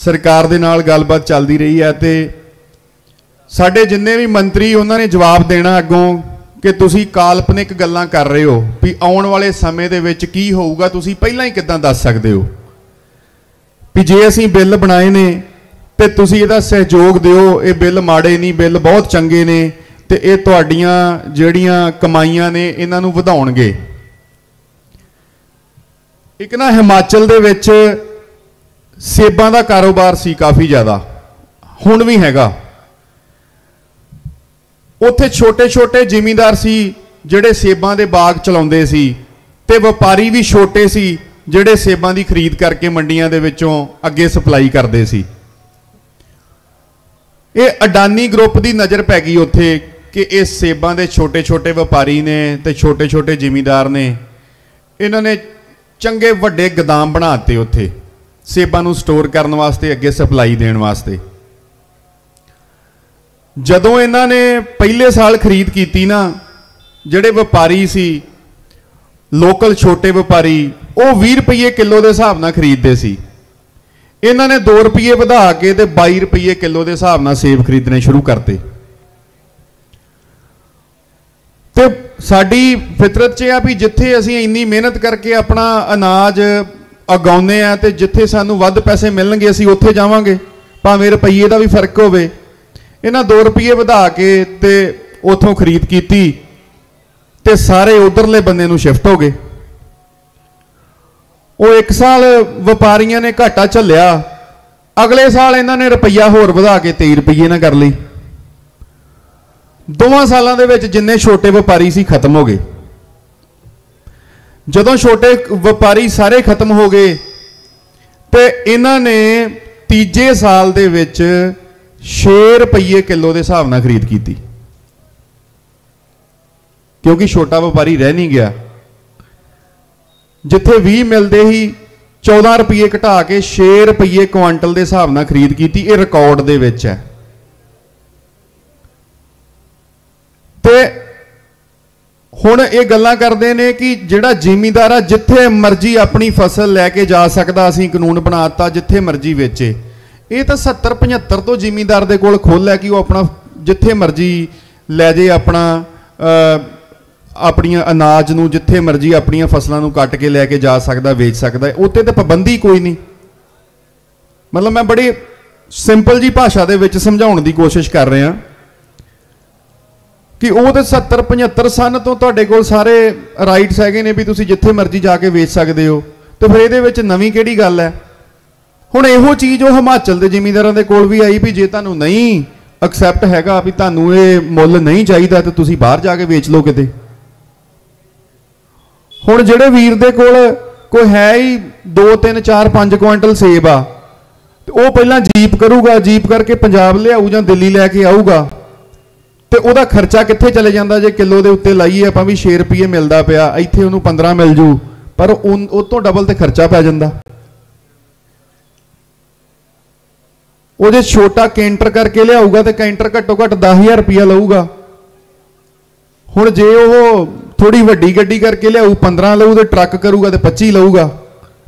ਸਰਕਾਰ ਦੇ ਨਾਲ ਗੱਲਬਾਤ ਚੱਲਦੀ ਰਹੀ ਹੈ ਤੇ ਸਾਡੇ ਜਿੰਨੇ ਵੀ ਮੰਤਰੀ ਉਹਨਾਂ ਨੇ ਜਵਾਬ ਦੇਣਾ ਅੱਗੋਂ ਕਿ ਤੁਸੀਂ ਕਾਲਪਨਿਕ ਗੱਲਾਂ ਕਰ ਰਹੇ ਹੋ ਵੀ ਆਉਣ ਵਾਲੇ ਸਮੇਂ ਦੇ ਵਿੱਚ ਕੀ ਹੋਊਗਾ, ਤੁਸੀਂ ਪਹਿਲਾਂ ਹੀ ਕਿੱਦਾਂ ਦੱਸ ਸਕਦੇ ਹੋ? ਵੀ ਜੇ ਅਸੀਂ ਬਿੱਲ ਬਣਾਏ ਨੇ ਤੇ ਤੁਸੀਂ ਇਹਦਾ ਸਹਿਯੋਗ ਦਿਓ, ਇਹ ਬਿੱਲ ਮਾੜੇ ਨਹੀਂ, ਬਿੱਲ ਬਹੁਤ ਚੰਗੇ ਨੇ ਤੇ ਇਹ ਤੁਹਾਡੀਆਂ ਜਿਹੜੀਆਂ ਕਮਾਈਆਂ ਨੇ ਇਹਨਾਂ ਨੂੰ ਵਧਾਉਣਗੇ। ਇੱਕ ਨਾ ਹਿਮਾਚਲ ਦੇ ਵਿੱਚ ਸੇਬਾਂ ਦਾ ਕਾਰੋਬਾਰ ਸੀ ਕਾਫੀ ਜ਼ਿਆਦਾ। ਹੁਣ ਵੀ ਹੈਗਾ। ਉੱਥੇ ਛੋਟੇ-ਛੋਟੇ ਜ਼ਿਮੀਂਦਾਰ ਸੀ, ਜਿਹੜੇ ਸੇਬਾਂ ਦੇ ਬਾਗ ਚਲਾਉਂਦੇ ਸੀ ਤੇ ਵਪਾਰੀ ਵੀ ਛੋਟੇ ਸੀ, ਜਿਹੜੇ ਸੇਬਾਂ ਦੀ ਖਰੀਦ ਕਰਕੇ ਮੰਡੀਆਂ ਦੇ ਵਿੱਚੋਂ ਅੱਗੇ ਸਪਲਾਈ ਕਰਦੇ ਸੀ। ਇਹ ਅਡਾਨੀ ਗਰੁੱਪ ਦੀ ਨਜ਼ਰ ਪੈ ਗਈ ਉੱਥੇ ਕਿ ਇਹ ਸੇਬਾਂ ਦੇ ਛੋਟੇ-ਛੋਟੇ ਵਪਾਰੀ ਨੇ ਤੇ ਛੋਟੇ-ਛੋਟੇ ਜ਼ਿਮੀਂਦਾਰ ਨੇ। ਇਹਨਾਂ ਨੇ ਚੰਗੇ ਵੱਡੇ ਗਦਾਮ ਬਣਾਤੇ ਉੱਥੇ। ਸੇਬਾਂ ਨੂੰ ਸਟੋਰ ਕਰਨ ਵਾਸਤੇ, ਅੱਗੇ ਸਪਲਾਈ ਦੇਣ ਵਾਸਤੇ। ਜਦੋਂ ਇਹਨਾਂ ਨੇ ਪਹਿਲੇ ਸਾਲ ਖਰੀਦ ਕੀਤੀ ਨਾ, ਜਿਹੜੇ ਵਪਾਰੀ ਸੀ ਲੋਕਲ ਛੋਟੇ ਵਪਾਰੀ, ਉਹ 20 ਰੁਪਏ ਕਿਲੋ ਦੇ ਹਿਸਾਬ ਨਾਲ ਖਰੀਦਦੇ ਸੀ। ਇਹਨਾਂ ਨੇ 2 ਰੁਪਏ ਵਧਾ ਕੇ ਤੇ 22 ਰੁਪਏ ਕਿਲੋ ਦੇ ਹਿਸਾਬ ਨਾਲ ਸੇਬ ਖਰੀਦਣੇ ਸ਼ੁਰੂ ਕਰਤੇ। ਤੇ ਸਾਡੀ ਫਿਤਰਤ 'ਚ ਆ ਵੀ ਜਿੱਥੇ ਅਸੀਂ ਇੰਨੀ ਮਿਹਨਤ ਕਰਕੇ ਆਪਣਾ ਅਨਾਜ ਉਗਾਉਂਦੇ ਆ ਤੇ ਜਿੱਥੇ ਸਾਨੂੰ ਵੱਧ ਪੈਸੇ ਮਿਲਣਗੇ, ਅਸੀਂ ਉੱਥੇ ਜਾਵਾਂਗੇ। ਭਾਵੇਂ ਰੁਪਈਏ ਦਾ ਵੀ ਫ਼ਰਕ ਹੋਵੇ। ਇਹਨਾਂ 2 ਰੁਪਈਏ ਵਧਾ ਕੇ ਤੇ ਉਥੋਂ ਖਰੀਦ ਕੀਤੀ ਤੇ ਸਾਰੇ ਉਧਰਲੇ ਬੰਦੇ ਨੂੰ ਸ਼ਿਫਟ ਹੋ ਗਏ। ਉਹ ਇੱਕ ਸਾਲ ਵਪਾਰੀਆਂ ਨੇ ਘਾਟਾ ਝੱਲਿਆ। ਅਗਲੇ ਸਾਲ ਇਹਨਾਂ ਨੇ ਰੁਪਈਆ ਹੋਰ ਵਧਾ ਕੇ 23 ਰੁਪਈਏ ਨਾਲ ਕਰ ਲਈ। ਦੋਵਾਂ ਸਾਲਾਂ ਦੇ ਵਿੱਚ ਜਿੰਨੇ ਛੋਟੇ ਵਪਾਰੀ ਸੀ, ਖਤਮ ਹੋ ਗਏ। ਜਦੋਂ ਛੋਟੇ ਵਪਾਰੀ ਸਾਰੇ ਖਤਮ ਹੋ ਗਏ ਤੇ ਇਹਨਾਂ ਨੇ ਤੀਜੇ ਸਾਲ ਦੇ ਵਿੱਚ 6 ਰੁਪਏ ਕਿਲੋ ਦੇ ਹਿਸਾਬ ਨਾਲ ਖਰੀਦ ਕੀਤੀ। ਕਿਉਂਕਿ ਛੋਟਾ ਵਪਾਰੀ ਰਹਿ ਨਹੀਂ ਗਿਆ। ਜਿੱਥੇ 20 ਮਿਲਦੇ ਹੀ 14 ਰੁਪਏ ਘਟਾ ਕੇ 6 ਰੁਪਏ ਕੁਆਂਟਲ ਦੇ ਹਿਸਾਬ ਨਾਲ ਖਰੀਦ ਕੀਤੀ, ਇਹ ਰਿਕਾਰਡ ਦੇ ਵਿੱਚ ਹੈ। ਤੇ ਹੁਣ ਇਹ ਗੱਲਾਂ ਕਰਦੇ ਨੇ ਕਿ ਜਿਹੜਾ ਜ਼ਿਮੀਂਦਾਰ ਆ, ਜਿੱਥੇ ਮਰਜ਼ੀ ਆਪਣੀ ਫਸਲ ਲੈ ਕੇ ਜਾ ਸਕਦਾ, ਅਸੀਂ ਕਾਨੂੰਨ ਬਣਾਤਾ ਜਿੱਥੇ ਮਰਜ਼ੀ ਵੇਚੇ। ਇਹ ਤਾਂ 70 75 ਤੋਂ ਜ਼ਿਮੀਂਦਾਰ ਦੇ ਕੋਲ ਖੋਲ ਹੈ ਕਿ ਉਹ ਆਪਣਾ ਜਿੱਥੇ ਮਰਜ਼ੀ ਲੈ ਜੇ ਆਪਣਾ ਆਪਣੀਆਂ ਅਨਾਜ ਨੂੰ, ਜਿੱਥੇ ਮਰਜ਼ੀ ਆਪਣੀਆਂ ਫਸਲਾਂ ਨੂੰ ਕੱਟ ਕੇ ਲੈ ਕੇ ਜਾ ਸਕਦਾ, ਵੇਚ ਸਕਦਾ ਉੱਤੇ ਤੇ ਪਾਬੰਦੀ ਕੋਈ ਨਹੀਂ। ਮਤਲਬ ਮੈਂ ਬੜੀ ਸਿੰਪਲ ਜੀ ਭਾਸ਼ਾ ਦੇ ਵਿੱਚ ਸਮਝਾਉਣ ਦੀ ਕੋਸ਼ਿਸ਼ ਕਰ ਰਿਹਾ। ਕਿ ਉਹ ਤੇ 70 75 ਸਨ ਤੋਂ ਤੁਹਾਡੇ ਕੋਲ ਸਾਰੇ ਰਾਈਟਸ ਹੈਗੇ ਨੇ ਵੀ ਤੁਸੀਂ ਜਿੱਥੇ ਮਰਜ਼ੀ ਜਾ ਕੇ ਵੇਚ ਸਕਦੇ ਹੋ। ਤੇ ਫਿਰ ਇਹਦੇ ਵਿੱਚ ਨਵੀਂ ਕਿਹੜੀ ਗੱਲ ਹੈ? ਹੁਣ ਇਹੋ ਚੀਜ਼ ਉਹ ਹਿਮਾਚਲ ਦੇ ਜ਼ਿਮੀਂਦਾਰਾਂ ਦੇ ਕੋਲ ਵੀ ਆਈ ਵੀ ਜੇ ਤੁਹਾਨੂੰ ਨਹੀਂ ਐਕਸੈਪਟ ਹੈਗਾ ਵੀ ਤੁਹਾਨੂੰ ਇਹ ਮੁੱਲ ਨਹੀਂ ਚਾਹੀਦਾ ਤੇ ਤੁਸੀਂ ਬਾਹਰ ਜਾ ਕੇ ਵੇਚ ਲਓ ਕਿਤੇ। ਹੁਣ ਜਿਹੜੇ ਵੀਰ ਦੇ ਕੋਲ ਕੋਈ ਹੈ ਹੀ 2 3 4 5 ਕੁਇੰਟਲ ਸੇਬ ਆ, ਤੇ ਉਹ ਪਹਿਲਾਂ ਜੀਪ ਕਰੂਗਾ, ਜੀਪ ਕਰਕੇ ਪੰਜਾਬ ਲਿਆਊ ਜਾਂ ਦਿੱਲੀ ਲੈ ਕੇ ਆਊਗਾ। ਤੇ ਉਹਦਾ ਖਰਚਾ ਕਿੱਥੇ ਚਲੇ ਜਾਂਦਾ? ਜੇ ਕਿਲੋ ਦੇ ਉੱਤੇ ਲਾਈਏ, ਆਪਾਂ ਵੀ 6 ਰੁਪਏ ਮਿਲਦਾ ਪਿਆ, ਇੱਥੇ ਉਹਨੂੰ 15 ਮਿਲ ਜੂ, ਪਰ ਉਹ ਤੋਂ ਡਬਲ ਤੇ ਖਰਚਾ ਪੈ ਜਾਂਦਾ। ਉਹ ਜੇ ਛੋਟਾ ਕੈਂਟਰ ਕਰਕੇ ਲਿਆਊਗਾ, ਤੇ ਕੈਂਟਰ ਘੱਟੋ ਘੱਟ 10000 ਰੁਪਇਆ ਲਊਗਾ। ਹੁਣ ਜੇ ਉਹ ਥੋੜੀ ਵੱਡੀ ਗੱਡੀ ਕਰਕੇ ਲਿਆਊ 15 ਲਊ ਤੇ ਟਰੱਕ ਕਰੂਗਾ ਤੇ 25 ਲਊਗਾ,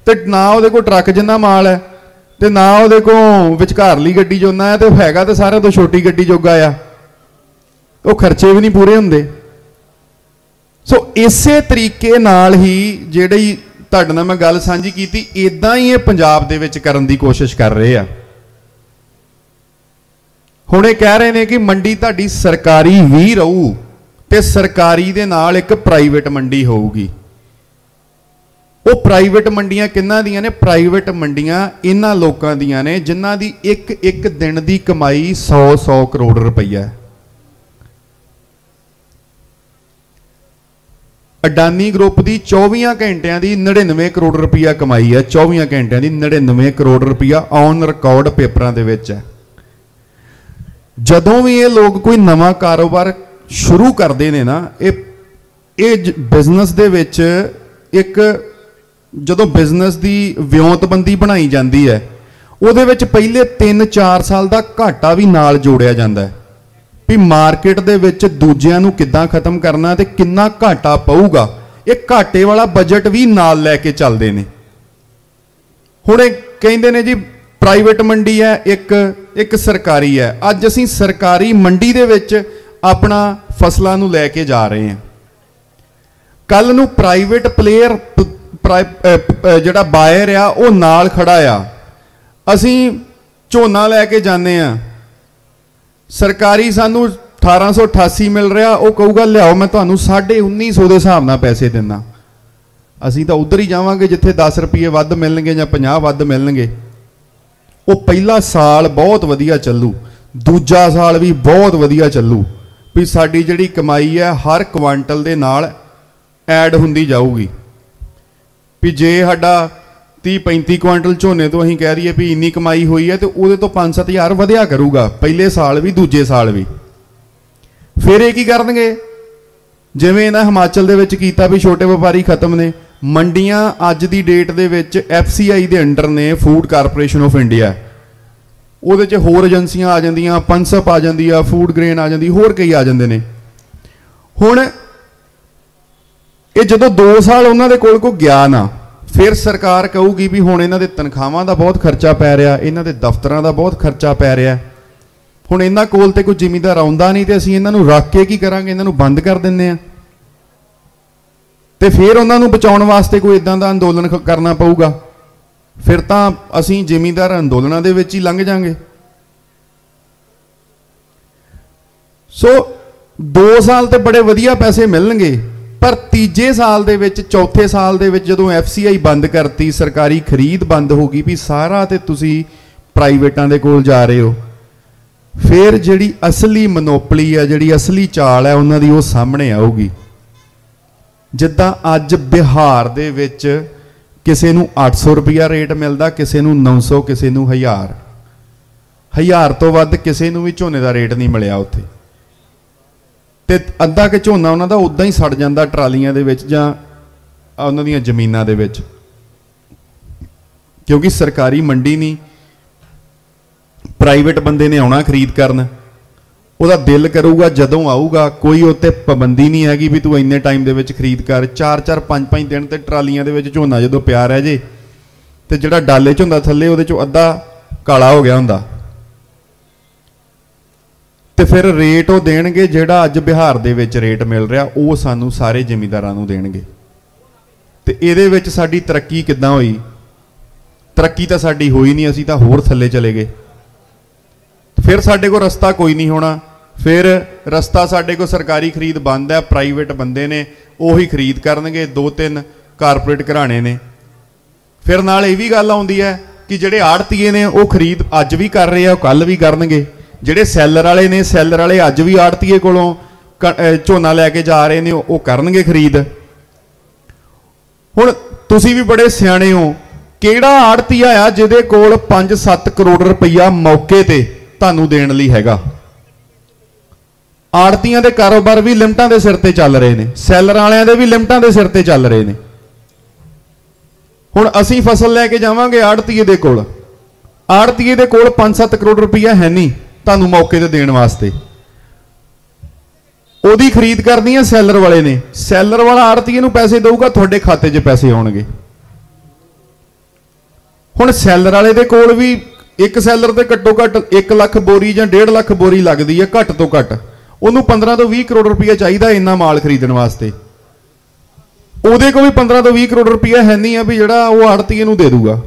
ਤੇ ਨਾ ਉਹਦੇ ਕੋਲ ਟਰੱਕ ਜਿੰਨਾ ਮਾਲ ਹੈ, ਤੇ ਨਾ ਉਹਦੇ ਕੋਲ ਵਿਚਕਾਰਲੀ ਗੱਡੀ ਜੋਨਾ ਹੈ, ਤੇ ਹੈਗਾ ਤੇ ਸਾਰਿਆਂ ਤੋਂ ਛੋਟੀ ਗੱਡੀ ਜੋਗਾ ਆ। ਉਹ ਖਰਚੇ ਵੀ ਨਹੀਂ ਪੂਰੇ ਹੁੰਦੇ। ਸੋ ਇਸੇ ਤਰੀਕੇ ਨਾਲ ਹੀ ਜਿਹੜੀ ਤੁਹਾਡੇ ਨਾਲ ਮੈਂ ਗੱਲ ਸਾਂਝੀ ਕੀਤੀ ਇਦਾਂ ਹੀ ਇਹ ਪੰਜਾਬ ਦੇ ਵਿੱਚ ਕਰਨ ਦੀ ਕੋਸ਼ਿਸ਼ ਕਰ ਰਹੇ ਆ। ਹੁਣ ਇਹ ਕਹਿ ਰਹੇ ਨੇ ਕਿ ਮੰਡੀ ਤੁਹਾਡੀ ਸਰਕਾਰੀ ਵੀ ਰਹੂ ਤੇ ਸਰਕਾਰੀ ਦੇ ਨਾਲ ਇੱਕ ਪ੍ਰਾਈਵੇਟ ਮੰਡੀ ਹੋਊਗੀ। ਉਹ ਪ੍ਰਾਈਵੇਟ ਮੰਡੀਆਂ ਕਿੰਨਾਂ ਦੀਆਂ ਨੇ? ਪ੍ਰਾਈਵੇਟ ਮੰਡੀਆਂ ਇਹਨਾਂ ਲੋਕਾਂ ਦੀਆਂ ਨੇ, ਜਿਨ੍ਹਾਂ ਦੀ ਇੱਕ ਇੱਕ ਦਿਨ ਦੀ ਕਮਾਈ 100 100 ਕਰੋੜ ਰੁਪਈਆ ਹੈ। ਅਡਾਨੀ ਗਰੁੱਪ ਦੀ 24 ਘੰਟਿਆਂ ਦੀ 99 ਕਰੋੜ ਰੁਪਈਆ ਕਮਾਈ ਹੈ। 24 ਘੰਟਿਆਂ ਦੀ 99 ਕਰੋੜ ਰੁਪਈਆ ਔਨ ਰਿਕਾਰਡ ਪੇਪਰਾਂ ਦੇ ਵਿੱਚ ਹੈ। ਜਦੋਂ ਵੀ ਇਹ ਲੋਕ ਕੋਈ ਨਵਾਂ ਕਾਰੋਬਾਰ ਸ਼ੁਰੂ ਕਰਦੇ ਨੇ ਨਾ, ਇਹ ਇਹ ਬਿਜ਼ਨਸ ਦੇ ਵਿੱਚ ਇੱਕ ਜਦੋਂ ਬਿਜ਼ਨਸ ਦੀ ਵਿਉਂਤਬੰਦੀ ਬਣਾਈ ਜਾਂਦੀ ਹੈ, ਉਹਦੇ ਵਿੱਚ ਪਹਿਲੇ 3-4 ਸਾਲ ਦਾ ਘਾਟਾ ਵੀ ਨਾਲ ਜੋੜਿਆ ਜਾਂਦਾ ਹੈ। ਵੀ ਮਾਰਕੀਟ ਦੇ ਵਿੱਚ ਦੂਜਿਆਂ ਨੂੰ ਕਿੱਦਾਂ ਖਤਮ ਕਰਨਾ ਤੇ ਕਿੰਨਾ ਘਾਟਾ ਪਊਗਾ, ਇਹ ਘਾਟੇ ਵਾਲਾ ਬਜਟ ਵੀ ਨਾਲ ਲੈ ਕੇ ਚੱਲਦੇ ਨੇ। ਹੁਣ ਇਹ ਕਹਿੰਦੇ ਨੇ ਜੀ ਪ੍ਰਾਈਵੇਟ ਮੰਡੀ ਹੈ, ਇੱਕ ਇੱਕ ਸਰਕਾਰੀ ਹੈ। ਅੱਜ ਅਸੀਂ ਸਰਕਾਰੀ ਮੰਡੀ ਦੇ ਵਿੱਚ ਆਪਣਾ ਫਸਲਾਂ ਨੂੰ ਲੈ ਕੇ ਜਾ ਰਹੇ ਹਾਂ। ਕੱਲ ਨੂੰ ਪ੍ਰਾਈਵੇਟ ਪਲੇਅਰ ਜਿਹੜਾ ਬਾਇਰ ਆ, ਉਹ ਨਾਲ ਖੜਾ ਆ। ਅਸੀਂ ਝੋਨਾ ਲੈ ਕੇ ਜਾਂਦੇ ਆ ਸਰਕਾਰੀ ਸਾਨੂੰ 1888 ਮਿਲ ਰਿਹਾ, ਉਹ ਕਹੂਗਾ, ਲਿਆਓ, ਮੈਂ ਤੁਹਾਨੂੰ 1950 ਦੇ ਹਿਸਾਬ ਨਾਲ ਪੈਸੇ ਦਿੰਦਾ। ਅਸੀਂ ਤਾਂ ਉਧਰ ਹੀ ਜਾਵਾਂਗੇ, ਜਿੱਥੇ 10 ਰੁਪਏ ਵੱਧ ਮਿਲਣਗੇ ਜਾਂ 50 ਵੱਧ ਮਿਲਣਗੇ। ਉਹ ਪਹਿਲਾ ਸਾਲ ਬਹੁਤ ਵਧੀਆ ਚੱਲੂ। ਦੂਜਾ ਸਾਲ ਵੀ ਬਹੁਤ ਵਧੀਆ ਚੱਲੂ। ਵੀ ਸਾਡੀ ਜਿਹੜੀ ਕਮਾਈ ਹੈ, ਹਰ ਕੁਆਂਟਲ ਦੇ ਨਾਲ ਐਡ ਹੁੰਦੀ ਜਾਊਗੀ। ਵੀ ਜੇ ਸਾਡਾ 30 35 ਕੁਇੰਟਲ ਝੋਨੇ ਤੋਂ ਅਸੀਂ ਕਹਿ ਰਹੀਏ ਵੀ ਇੰਨੀ ਕਮਾਈ ਹੋਈ ਹੈ ਤੇ ਉਹਦੇ ਤੋਂ 5-7000 ਵਧਿਆ ਕਰੂਗਾ, ਪਹਿਲੇ ਸਾਲ ਵੀ, ਦੂਜੇ ਸਾਲ ਵੀ। ਫਿਰ ਇਹ ਕੀ ਕਰਨਗੇ? ਜਿਵੇਂ ਇਹਨਾਂ ਹਿਮਾਚਲ ਦੇ ਵਿੱਚ ਕੀਤਾ ਵੀ ਛੋਟੇ ਵਪਾਰੀ ਖਤਮ ਨੇ, ਮੰਡੀਆਂ ਅੱਜ ਦੀ ਡੇਟ ਦੇ ਵਿੱਚ ਐਫਸੀਆਈ ਦੇ ਅੰਡਰ ਨੇ ਫੂਡ ਕਾਰਪੋਰੇਸ਼ਨ ਆਫ ਇੰਡੀਆ। ਉਹਦੇ 'ਚ ਹੋਰ ਏਜੰਸੀਆਂ ਆ ਜਾਂਦੀਆਂ ਪੰਸਪ ਆ ਜਾਂਦੀ ਆ ਫੂਡ ਗ੍ਰੇਨ ਆ ਜਾਂਦੀ, ਹੋਰ ਕਈ ਆ ਜਾਂਦੇ ਨੇ। ਹੁਣ ਇਹ ਜਦੋਂ 2 ਸਾਲ ਉਹਨਾਂ ਦੇ ਕੋਲ ਕੋ ਗਿਆ ਨਾ ਫਿਰ ਸਰਕਾਰ ਕਹੂਗੀ ਵੀ ਹੁਣ ਇਹਨਾਂ ਦੇ ਤਨਖਾਹਾਂ ਦਾ ਬਹੁਤ ਖਰਚਾ ਪੈ ਰਿਹਾ, ਇਹਨਾਂ ਦੇ ਦਫ਼ਤਰਾਂ ਦਾ ਬਹੁਤ ਖਰਚਾ ਪੈ ਰਿਹਾ। ਹੁਣ ਇਹਨਾਂ ਕੋਲ ਤੇ ਕੋਈ ਜ਼ਿਮੀਂਦਾਰ ਆਉਂਦਾ ਨਹੀਂ ਤੇ ਅਸੀਂ ਇਹਨਾਂ ਨੂੰ ਰੱਖ ਕੇ ਕੀ ਕਰਾਂਗੇ? ਇਹਨਾਂ ਨੂੰ ਬੰਦ ਕਰ ਦਿੰਨੇ ਆ ਤੇ ਫਿਰ ਉਹਨਾਂ ਨੂੰ ਬਚਾਉਣ ਵਾਸਤੇ ਕੋਈ ਇਦਾਂ ਦਾ ਅੰਦੋਲਨ ਕਰਨਾ ਪਊਗਾ। ਫਿਰ ਤਾਂ ਅਸੀਂ ਜ਼ਿਮੀਂਦਾਰ ਅੰਦੋਲਨਾਂ ਦੇ ਵਿੱਚ ਹੀ ਲੰਘ ਜਾਾਂਗੇ। ਸੋ 2 ਸਾਲ ਤੇ ਬੜੇ ਵਧੀਆ ਪੈਸੇ ਮਿਲਣਗੇ। ਪਰ ਤੀਜੇ ਸਾਲ ਦੇ ਵਿੱਚ, ਚੌਥੇ ਸਾਲ ਦੇ ਵਿੱਚ ਜਦੋਂ ਐਫਸੀਆਈ ਬੰਦ ਕਰਤੀ, ਸਰਕਾਰੀ ਖਰੀਦ ਬੰਦ ਹੋ ਗਈ ਵੀ ਸਾਰਾ ਤੇ ਤੁਸੀਂ ਪ੍ਰਾਈਵੇਟਾਂ ਦੇ ਕੋਲ ਜਾ ਰਹੇ ਹੋ। ਫਿਰ ਜਿਹੜੀ ਅਸਲੀ ਮਨੋਪਲੀ ਹੈ ਜਿਹੜੀ ਅਸਲੀ ਚਾਲ ਹੈ ਉਹਨਾਂ ਦੀ ਉਹ ਸਾਹਮਣੇ ਆਊਗੀ। ਜਿੱਦਾਂ ਅੱਜ ਬਿਹਾਰ ਦੇ ਵਿੱਚ ਕਿਸੇ ਨੂੰ 800 ਰੁਪਿਆ ਰੇਟ ਮਿਲਦਾ, ਕਿਸੇ ਨੂੰ 900 ਕਿਸੇ ਨੂੰ 1000 1000 ਤੋਂ ਵੱਧ ਕਿਸੇ ਨੂੰ ਵੀ ਝੋਨੇ ਦਾ ਰੇਟ ਨਹੀਂ ਮਿਲਿਆ ਉੱਥੇ। ਤੇ ਅੱਧਾ ਕਿ ਝੋਨਾ ਉਹਨਾਂ ਦਾ ਉਦਾਂ ਹੀ ਸੜ ਜਾਂਦਾ ਟਰਾਲੀਆਂ ਦੇ ਵਿੱਚ ਜਾਂ ਉਹਨਾਂ ਦੀਆਂ ਜ਼ਮੀਨਾਂ ਦੇ ਵਿੱਚ। ਕਿਉਂਕਿ ਸਰਕਾਰੀ ਮੰਡੀ ਨਹੀਂ, ਪ੍ਰਾਈਵੇਟ ਬੰਦੇ ਨੇ ਆਉਣਾ ਖਰੀਦ ਕਰਨ। ਉਹਦਾ ਦਿਲ ਕਰੂਗਾ, ਜਦੋਂ ਆਊਗਾ, ਕੋਈ ਉੱਤੇ ਪਾਬੰਦੀ ਨਹੀਂ ਹੈਗੀ ਵੀ ਤੂੰ ਇੰਨੇ ਟਾਈਮ ਦੇ ਵਿੱਚ ਖਰੀਦ ਕਰ। 4-4 5-5 ਦਿਨ ਤੇ ਟਰਾਲੀਆਂ ਦੇ ਵਿੱਚ ਝੋਨਾ ਜਦੋਂ ਪਿਆ ਰਹਿ ਜੇ, ਤੇ ਜਿਹੜਾ ਡਾਲੇ 'ਚ ਥੱਲੇ, ਉਹਦੇ 'ਚੋਂ ਅੱਧਾ ਕਾਲਾ ਹੋ ਗਿਆ ਹੁੰਦਾ। ਤੇ ਫਿਰ ਰੇਟ ਉਹ ਦੇਣਗੇ ਜਿਹੜਾ ਅੱਜ ਬਿਹਾਰ ਦੇ ਵਿੱਚ ਰੇਟ ਮਿਲ ਰਿਹਾ, ਉਹ ਸਾਨੂੰ ਸਾਰੇ ਜ਼ਿਮੀਂਦਾਰਾਂ ਨੂੰ ਦੇਣਗੇ। ਤੇ ਇਹਦੇ ਵਿੱਚ ਸਾਡੀ ਤਰੱਕੀ ਕਿੱਦਾਂ ਹੋਈ? ਤਰੱਕੀ ਤਾਂ ਸਾਡੀ ਹੋਈ ਨਹੀਂ, ਅਸੀਂ ਤਾਂ ਹੋਰ ਥੱਲੇ ਚਲੇ ਗਏ। ਫਿਰ ਸਾਡੇ ਕੋਲ ਰਸਤਾ ਕੋਈ ਨਹੀਂ ਹੋਣਾ। ਫਿਰ ਰਸਤਾ ਸਾਡੇ ਕੋਲ ਸਰਕਾਰੀ ਖਰੀਦ ਬੰਦ ਹੈ, ਪ੍ਰਾਈਵੇਟ ਬੰਦੇ ਨੇ ਉਹੀ ਖਰੀਦ ਕਰਨਗੇ, ਦੋ ਤਿੰਨ ਕਾਰਪੋਰੇਟ ਘਰਾਣੇ ਨੇ। ਫਿਰ ਨਾਲ ਇਹ ਵੀ ਗੱਲ ਆਉਂਦੀ ਹੈ ਕਿ ਜਿਹੜੇ ਆੜਤੀਏ ਨੇ ਉਹ ਖਰੀਦ ਅੱਜ ਵੀ ਕਰ ਰਹੇ ਆ, ਉਹ ਕੱਲ ਵੀ ਕਰਨਗੇ। ਜਿਹੜੇ ਸੈਲਰ ਵਾਲੇ ਨੇ, ਸੈਲਰ ਵਾਲੇ ਅੱਜ ਵੀ ਆੜਤੀਏ ਕੋਲੋਂ ਝੋਨਾ ਲੈ ਕੇ ਜਾ ਰਹੇ ਨੇ, ਉਹ ਕਰਨਗੇ ਖਰੀਦ। ਹੁਣ ਤੁਸੀਂ ਵੀ ਬੜੇ ਸਿਆਣੇ ਹੋ। ਕਿਹੜਾ ਆੜਤੀਆ ਆ ਜਿਹਦੇ ਕੋਲ 5-7 ਕਰੋੜ ਰੁਪਈਆ ਮੌਕੇ ਤੇ ਤੁਹਾਨੂੰ ਦੇਣ ਲਈ ਹੈਗਾ? ਆੜਤੀਆਂ ਦੇ ਕਾਰੋਬਾਰ ਵੀ ਲਿਮਟਾਂ ਦੇ ਸਿਰ ਤੇ ਚੱਲ ਰਹੇ ਨੇ। ਸੈਲਰ ਵਾਲਿਆਂ ਦੇ ਵੀ ਲਿਮਟਾਂ ਦੇ ਸਿਰ ਤੇ ਚੱਲ ਰਹੇ ਨੇ। ਹੁਣ ਅਸੀਂ ਫਸਲ ਲੈ ਕੇ ਜਾਵਾਂਗੇ ਆੜਤੀਏ ਦੇ ਕੋਲ। ਆੜਤੀਏ ਦੇ ਕੋਲ 5-7 ਕਰੋੜ ਰੁਪਈਆ ਹੈ ਨਹੀਂ। ਤੁਹਾਨੂੰ ਮੌਕੇ ਤੇ ਦੇਣ ਵਾਸਤੇ। ਉਹਦੀ ਖਰੀਦ ਕਰਨੀ ਹੈ ਸੈਲਰ ਵਾਲੇ ਨੇ। ਸੈਲਰ ਵਾਲਾ ਆੜਤੀਏ ਨੂੰ ਪੈਸੇ ਦੇਊਗਾ, ਤੁਹਾਡੇ ਖਾਤੇ 'ਚ ਪੈਸੇ ਆਉਣਗੇ। ਹੁਣ ਸੈਲਰ ਵਾਲੇ ਦੇ ਕੋਲ ਵੀ ਇੱਕ ਸੈਲਰ ਤੇ ਘੱਟੋ ਘੱਟ 1 ਲੱਖ ਬੋਰੀ ਜਾਂ 1.5 ਲੱਖ ਬੋਰੀ ਲੱਗਦੀ ਹੈ ਘੱਟ ਤੋਂ ਘੱਟ। ਉਹਨੂੰ 15 ਤੋਂ 20 ਕਰੋੜ ਰੁਪਏ ਚਾਹੀਦਾ ਇੰਨਾ ਮਾਲ ਖਰੀਦਣ ਵਾਸਤੇ। ਉਹਦੇ ਕੋਲ ਵੀ 15 ਤੋਂ 20 ਕਰੋੜ ਰੁਪਏ ਹੈ ਨਹੀਂ ਆ ਵੀ ਜਿਹੜਾ ਉਹ ਆੜਤੀਏ ਨੂੰ ਦੇ ਦੂਗਾ।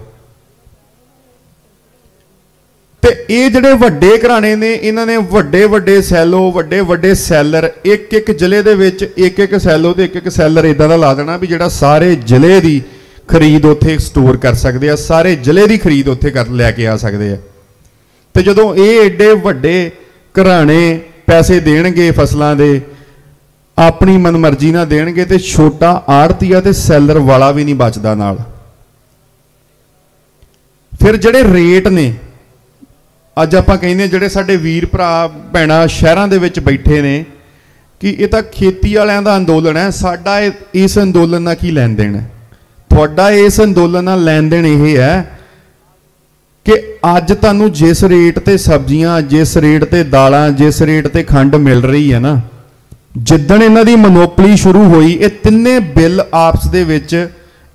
ਤੇ ਇਹ ਜਿਹੜੇ ਵੱਡੇ ਘਰਾਣੇ ਨੇ, ਇਹਨਾਂ ਨੇ ਵੱਡੇ ਵੱਡੇ ਸੈਲੋ, ਵੱਡੇ ਵੱਡੇ ਸੈਲਰ, ਇੱਕ ਇੱਕ ਜ਼ਿਲ੍ਹੇ ਦੇ ਵਿੱਚ ਇੱਕ ਇੱਕ ਸੈਲੋ ਤੇ ਇੱਕ ਇੱਕ ਸੈਲਰ ਇਦਾਂ ਦਾ ਲਾ ਦੇਣਾ ਵੀ ਜਿਹੜਾ ਸਾਰੇ ਜ਼ਿਲ੍ਹੇ ਦੀ ਖਰੀਦ ਉੱਥੇ ਸਟੋਰ ਕਰ ਸਕਦੇ ਆ, ਸਾਰੇ ਜ਼ਿਲ੍ਹੇ ਦੀ ਖਰੀਦ ਉੱਥੇ ਕਰ, ਲੈ ਕੇ ਆ ਸਕਦੇ ਆ। ਤੇ ਜਦੋਂ ਇਹ ਏਡੇ ਵੱਡੇ ਘਰਾਣੇ ਪੈਸੇ ਦੇਣਗੇ ਫਸਲਾਂ ਦੇ, ਆਪਣੀ ਮਨਮਰਜ਼ੀ ਨਾਲ ਦੇਣਗੇ ਤੇ ਛੋਟਾ ਆੜਤੀਆ ਤੇ ਸੈਲਰ ਵਾਲਾ ਵੀ ਨਹੀਂ ਬਚਦਾ ਨਾਲ। ਫਿਰ ਜਿਹੜੇ ਰੇਟ ਨੇ ਅੱਜ ਆਪਾਂ ਕਹਿੰਦੇ ਜਿਹੜੇ ਸਾਡੇ ਵੀਰ ਭਰਾ, ਭੈਣਾ ਸ਼ਹਿਰਾਂ ਦੇ ਵਿੱਚ ਬੈਠੇ ਨੇ ਕਿ ਇਹ ਤਾਂ ਖੇਤੀ ਵਾਲਿਆਂ ਦਾ ਅੰਦੋਲਨ ਹੈ, ਸਾਡਾ ਇਸ ਅੰਦੋਲਨ ਨਾਲ ਕੀ ਲੈਣ ਦੇਣ ਹੈ? ਤੁਹਾਡਾ ਇਸ ਅੰਦੋਲਨ ਨਾਲ ਲੈਣ ਦੇਣ ਇਹ ਹੈ ਕਿ ਅੱਜ ਤੁਹਾਨੂੰ ਜਿਸ ਰੇਟ ਤੇ ਸਬਜ਼ੀਆਂ, ਜਿਸ ਰੇਟ ਤੇ ਦਾਲਾਂ, ਜਿਸ ਰੇਟ ਤੇ ਖੰਡ ਮਿਲ ਰਹੀ ਹੈ ਨਾ, ਜਿੱਦਣ ਇਹਨਾਂ ਦੀ ਮੋਨੋਪਲੀ ਸ਼ੁਰੂ ਹੋਈ, ਇਹ ਤਿੰਨੇ ਬਿੱਲ ਆਪਸ ਦੇ ਵਿੱਚ